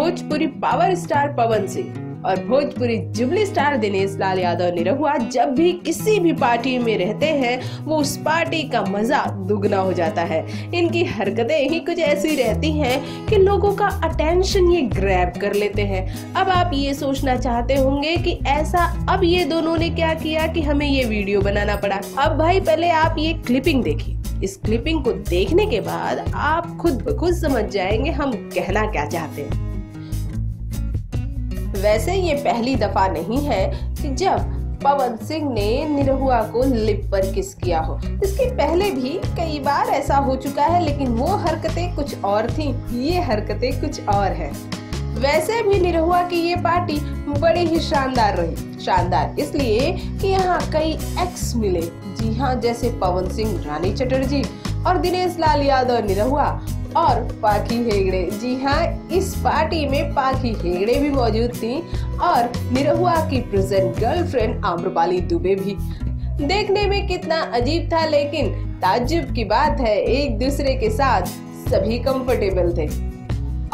Bhojpuri power star Pawan Singh और Bhojpuri jubilee star Dinesh Lal Yadav Nirahua जब भी किसी भी पार्टी में रहते हैं, वो उस पार्टी का मज़ा दुगना हो जाता है। इनकी हरकतें ही कुछ ऐसी रहती हैं कि लोगों का अटेंशन ये ग्रैब कर लेते हैं। अब आप ये सोचना चाहते होंगे कि ऐसा अब ये दोनों ने क्या किया कि हमें ये वीडियो बनाना पड़ा? अब भाई, पहले आप ये क्लिपिंग देखिए। इस क्लिपिंग को देखने के बाद आप खुद ब खुद समझ जाएँगे हम कहना क्या चाहते हैं। वैसे ये पहली दफ़ा नहीं है कि जब पवन सिंह ने निरहुआ को लिप पर किस किया हो। इसके पहले भी कई बार ऐसा हो चुका है, लेकिन वो हरकतें कुछ और थी। ये हरकतें कुछ और है। वैसे भी निरहुआ की ये पार्टी बड़ी ही शानदार रही। शानदार इसलिए कि यहाँ कई एक्स मिले। जी हाँ जैसे पवन सिंह, रानी चटर्जी और दिनेश लाल यादव निरहुआ। और पाखी हेगड़े। जी हाँ इस पार्टी में पाखी हेगड़े भी मौजूद थी और निरहुआ की प्रेजेंट गर्लफ्रेंड आम्रपाली दुबे भी। देखने में कितना अजीब था, लेकिन ताज्जुब की बात है, एक दूसरे के साथ सभी कंफर्टेबल थे।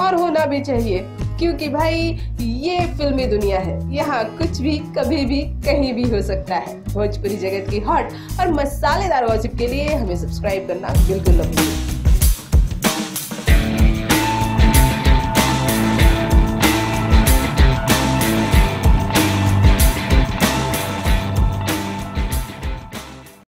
और होना भी चाहिए, क्योंकि भाई, ये फिल्मी दुनिया है। यहाँ कुछ भी, कभी भी, कहीं भी हो सकता है। भोजपुरी जगत की हॉट और मसालेदार वॉचिप के लिए हमें सब्सक्राइब करना बिल्कुल